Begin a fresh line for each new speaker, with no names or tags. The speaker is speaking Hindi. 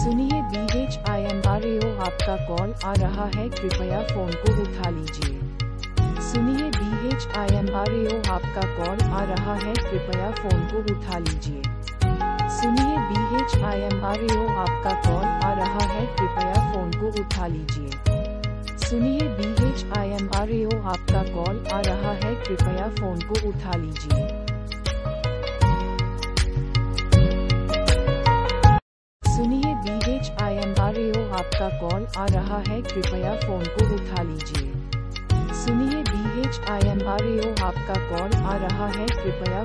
सुनिए B H I M R A आपका कॉल आ रहा है। कृपया फ़ोन को उठा लीजिए। सुनिए B H I M R A आपका कॉल आ रहा है। कृपया फ़ोन को उठा लीजिए। सुनिए B H I M R A आपका कॉल आ रहा है। कृपया फ़ोन को उठा लीजिए। सुनिए B H I M R A आपका कॉल आ रहा है। कृपया फ़ोन को उठा लीजिए। आपका कॉल आ रहा है, कृपया फ़ोन को उठा लीजिए। सुनिए B H I M R A आपका कॉल आ रहा है, कृपया